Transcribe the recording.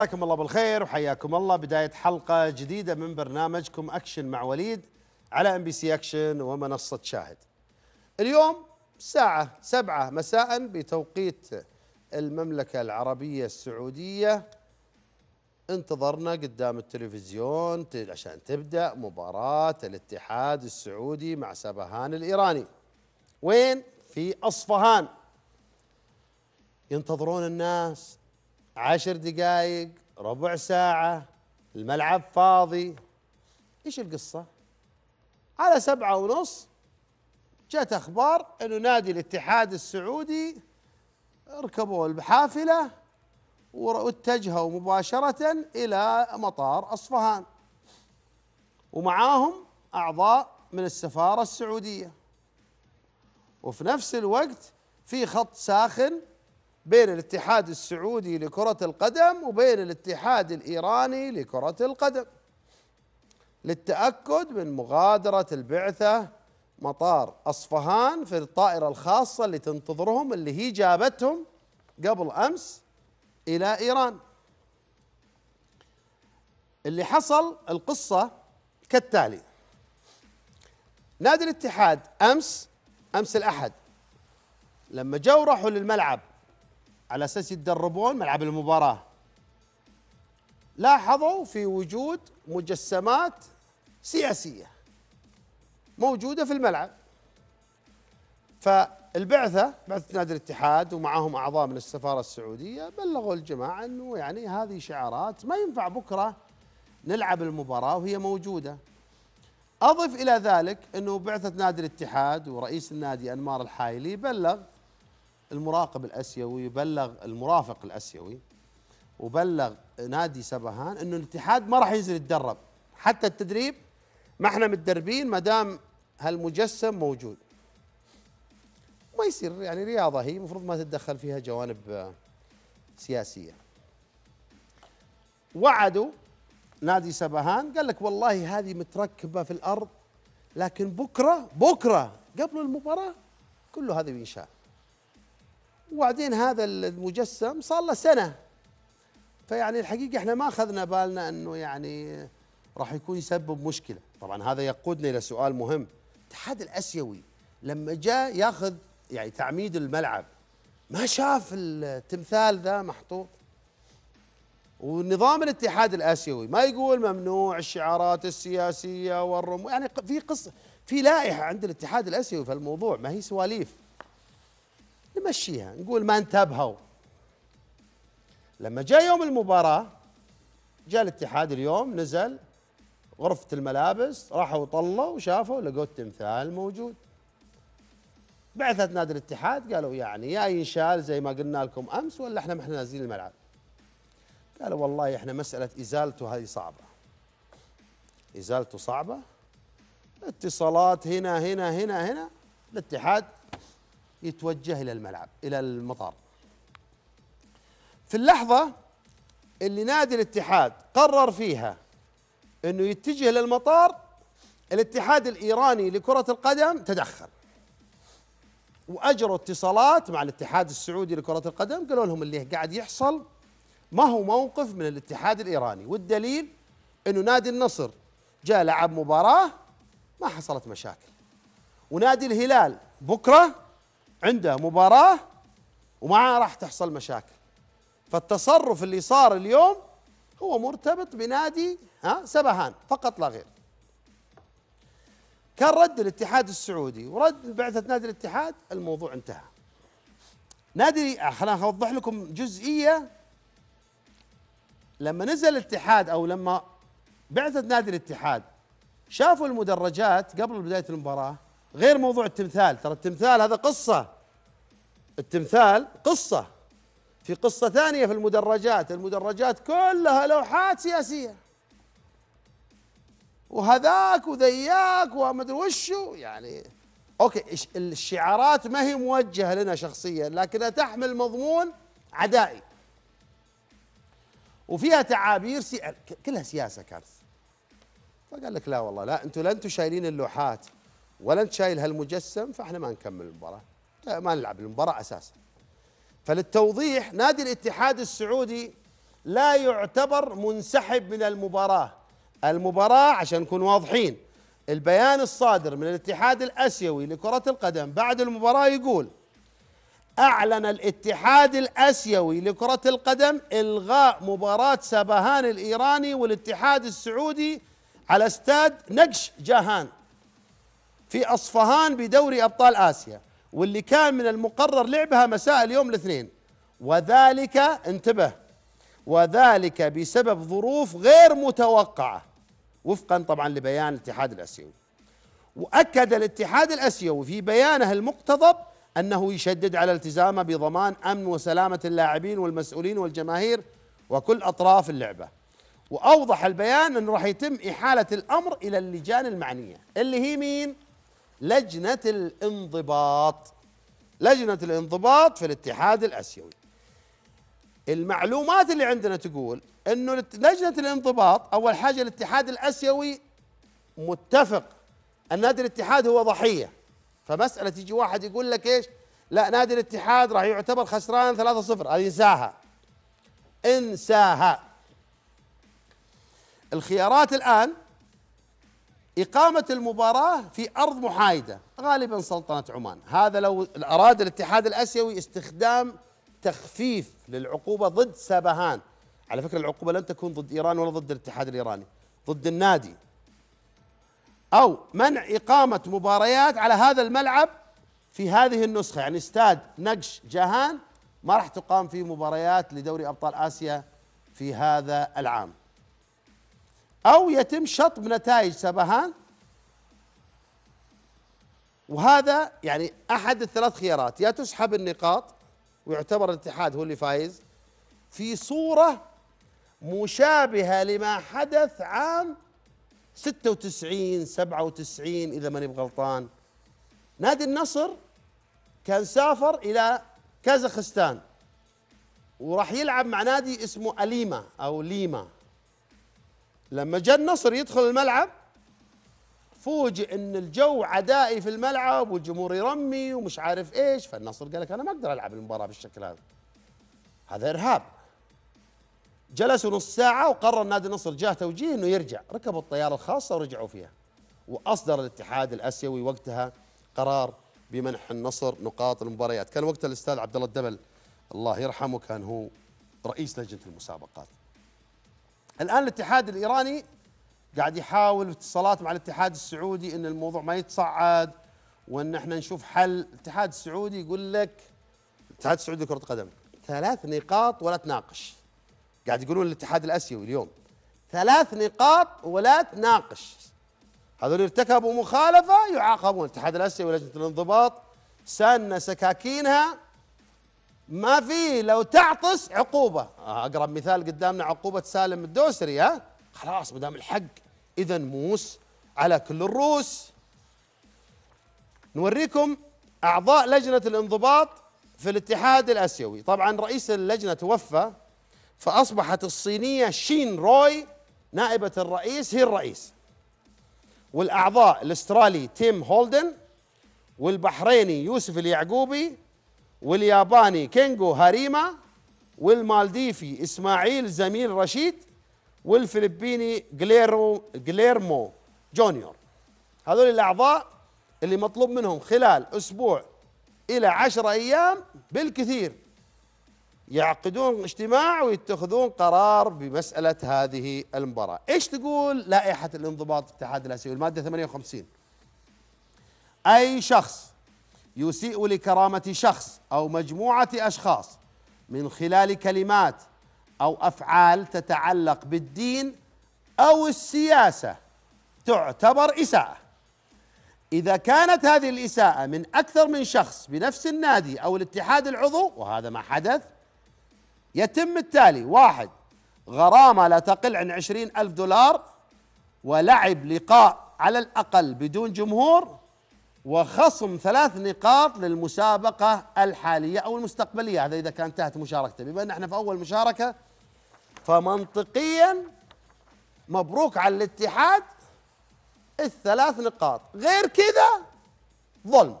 مساكم الله بالخير وحياكم الله بداية حلقة جديدة من برنامجكم أكشن مع وليد على MBC Action ومنصة شاهد. اليوم الساعة سبعة مساء بتوقيت المملكة العربية السعودية انتظرنا قدام التلفزيون عشان تبدأ مباراة الاتحاد السعودي مع سباهان الإيراني. وين؟ في أصفهان. ينتظرون الناس عشر دقائق ربع ساعة الملعب فاضي. إيش القصة؟ على سبعة ونص جت أخبار إنه نادي الاتحاد السعودي ركبوا الحافلة واتجهوا مباشرة إلى مطار أصفهان. ومعاهم أعضاء من السفارة السعودية. وفي نفس الوقت في خط ساخن بين الاتحاد السعودي لكرة القدم وبين الاتحاد الإيراني لكرة القدم. للتأكد من مغادرة البعثة مطار أصفهان في الطائرة الخاصة اللي تنتظرهم اللي هي جابتهم قبل أمس إلى إيران. اللي حصل القصة كالتالي. نادي الاتحاد أمس أمس الأحد لما جو راحوا للملعب على أساس يتدربون ملعب المباراة. لاحظوا في وجود مجسمات سياسية موجودة في الملعب. فالبعثة بعثة نادي الاتحاد ومعهم أعضاء من السفارة السعودية بلغوا الجماعة إنه يعني هذه شعارات ما ينفع بكرة نلعب المباراة وهي موجودة. أضف إلى ذلك إنه بعثة نادي الاتحاد ورئيس النادي أنمار الحايلي بلغ المراقب الأسيوي بلغ المرافق الأسيوي وبلغ نادي سبهان إنه الاتحاد ما راح ينزل يتدرب. حتى التدريب ما إحنا متدربين ما دام هالمجسم موجود. ما يصير يعني رياضة هي المفروض ما تتدخل فيها جوانب سياسية. وعدوا نادي سبهان قال لك والله هذه متركبة في الأرض لكن بكرة بكرة قبل المباراة كله هذا بينشال وبعدين هذا المجسم صار له سنة. فيعني الحقيقة إحنا ما أخذنا بالنا إنه يعني راح يكون يسبب مشكلة. طبعا هذا يقودنا إلى سؤال مهم. الاتحاد الأسيوي لما جاء ياخذ يعني تعميد الملعب ما شاف التمثال ذا محطوط. ونظام الاتحاد الأسيوي ما يقول ممنوع الشعارات السياسية والرمو يعني في قصة في لائحة عند الاتحاد الأسيوي في الموضوع ما هي سواليف. نمشيها نقول ما انتبهوا. لما جاء يوم المباراة جاء الاتحاد اليوم نزل غرفة الملابس راحوا طلوا وشافوا لقوا التمثال موجود. بعثة نادي الاتحاد قالوا يعني يا ينشال زي ما قلنا لكم أمس ولا إحنا ما إحنا نازلين الملعب. قالوا والله إحنا مسألة إزالته هذه صعبة. إزالته صعبة. اتصالات هنا هنا هنا هنا. الاتحاد يتوجه إلى الملعب إلى المطار. في اللحظة اللي نادي الاتحاد قرر فيها إنه يتجه للمطار الاتحاد الإيراني لكرة القدم تدخل. وأجروا اتصالات مع الاتحاد السعودي لكرة القدم قالوا لهم اللي قاعد يحصل ما هو موقف من الاتحاد الإيراني. والدليل إنه نادي النصر جاء لعب مباراة ما حصلت مشاكل. ونادي الهلال بكرة عنده مباراة وما راح تحصل مشاكل. فالتصرف اللي صار اليوم هو مرتبط بنادي ها سبهان فقط لا غير. كان رد الاتحاد السعودي ورد بعثة نادي الاتحاد الموضوع انتهى. نادي خليني أوضح لكم جزئية. لما نزل الاتحاد أو لما بعثة نادي الاتحاد شافوا المدرجات قبل بداية المباراة غير موضوع التمثال. ترى التمثال هذا قصة. التمثال قصة. في قصة ثانية في المدرجات. المدرجات كلها لوحات سياسية. وهذاك وذياك ومدري وشو. يعني okay الشعارات ما هي موجهة لنا شخصيا لكنها تحمل مضمون عدائي. وفيها تعابير سي... كلها سياسة كانت. فقال لك لا والله لا أنتم لا أنتم شايلين اللوحات. ولا انت شايل هالمجسم فإحنا ما نكمل المباراة. ما نلعب المباراة أساسا. فللتوضيح نادي الاتحاد السعودي لا يعتبر منسحب من المباراة. المباراة عشان نكون واضحين البيان الصادر من الاتحاد الأسيوي لكرة القدم بعد المباراة يقول أعلن الاتحاد الأسيوي لكرة القدم إلغاء مباراة سبهان الإيراني والاتحاد السعودي على استاد نقش جاهان. في أصفهان بدوري أبطال آسيا واللي كان من المقرر لعبها مساء اليوم الاثنين. وذلك انتبه وذلك بسبب ظروف غير متوقعة. وفقا طبعا لبيان الاتحاد الآسيوي. وأكد الاتحاد الآسيوي في بيانه المقتضب أنه يشدد على التزامه بضمان أمن وسلامة اللاعبين والمسؤولين والجماهير وكل أطراف اللعبة. وأوضح البيان انه راح يتم إحالة الأمر إلى اللجان المعنية اللي هي مين؟ لجنة الانضباط. لجنة الانضباط في الاتحاد الأسيوي. المعلومات اللي عندنا تقول إنه لجنة الانضباط أول حاجة الاتحاد الأسيوي متفق أن نادي الاتحاد هو ضحية. فمسألة يجي واحد يقول لك إيش؟ لا نادي الاتحاد راح يعتبر خسران 3-0 هذه انساها. انساها. الخيارات الآن إقامة المباراة في أرض محايدة غالبا سلطنة عمان. هذا لو أراد الاتحاد الأسيوي استخدام تخفيف للعقوبة ضد سبهان على فكرة العقوبة لن تكون ضد إيران ولا ضد الاتحاد الإيراني ضد النادي. أو منع إقامة مباريات على هذا الملعب في هذه النسخة. يعني استاد نقش جاهان ما راح تقام فيه مباريات لدوري أبطال آسيا في هذا العام. أو يتم شطب نتائج سبهان. وهذا يعني أحد الثلاث خيارات. يا تسحب النقاط ويعتبر الاتحاد هو اللي فايز في صورة مشابهة لما حدث عام 96 97 إذا ماني بغلطان. نادي النصر كان سافر إلى كازاخستان وراح يلعب مع نادي اسمه أليما أو ليما. لما جاء النصر يدخل الملعب فوجئ إن الجو عدائي في الملعب والجمهور يرمي ومش عارف إيش فالنصر قال لك أنا ما أقدر ألعب المباراة بالشكل هذا. هذا إرهاب. جلسوا نص ساعة وقرر نادي النصر جاه توجيه إنه يرجع. ركبوا الطيارة الخاصة ورجعوا فيها. وأصدر الاتحاد الأسيوي وقتها قرار بمنح النصر نقاط المباريات. كان وقتها الأستاذ عبد الله الدبل الله يرحمه كان هو رئيس لجنة المسابقات. الآن الاتحاد الإيراني قاعد يحاول اتصالات مع الاتحاد السعودي إن الموضوع ما يتصعد وإن إحنا نشوف حل. الاتحاد السعودي يقول لك الاتحاد السعودي لكرة القدم ثلاث نقاط ولا تناقش. قاعد يقولون الاتحاد الأسيوي اليوم ثلاث نقاط ولا تناقش. هذول ارتكبوا مخالفة يعاقبون الاتحاد الأسيوي ولجنه الانضباط سن سكاكينها ما في لو تعطس عقوبة. أقرب مثال قدامنا عقوبة سالم الدوسري ها؟ خلاص ما دام الحق. اذا موس على كل الروس. نوريكم أعضاء لجنة الانضباط في الاتحاد الأسيوي. طبعا رئيس اللجنة توفى فأصبحت الصينية شين روي نائبة الرئيس هي الرئيس. والأعضاء الأسترالي تيم هولدن والبحريني يوسف اليعقوبي والياباني كينجو هاريما والمالديفي إسماعيل زميل رشيد والفلبيني جليرو جليرمو جونيور. هذول الأعضاء اللي مطلوب منهم خلال أسبوع إلى عشرة أيام بالكثير يعقدون اجتماع ويتخذون قرار بمسألة هذه المباراة. إيش تقول لائحة الانضباط الاتحاد الآسيوي؟ المادة 58 أي شخص يسيء لكرامة شخص أو مجموعة أشخاص من خلال كلمات أو أفعال تتعلق بالدين أو السياسة تعتبر إساءة. إذا كانت هذه الإساءة من أكثر من شخص بنفس النادي أو الاتحاد العضو وهذا ما حدث يتم التالي واحد غرامة لا تقل عن عشرين ألف دولار ولعب لقاء على الأقل بدون جمهور وخصم ثلاث نقاط للمسابقة الحالية أو المستقبلية. هذا إذا كانت انتهت مشاركته بما أن إحنا في أول مشاركة فمنطقيا مبروك على الاتحاد الثلاث نقاط. غير كذا ظلم.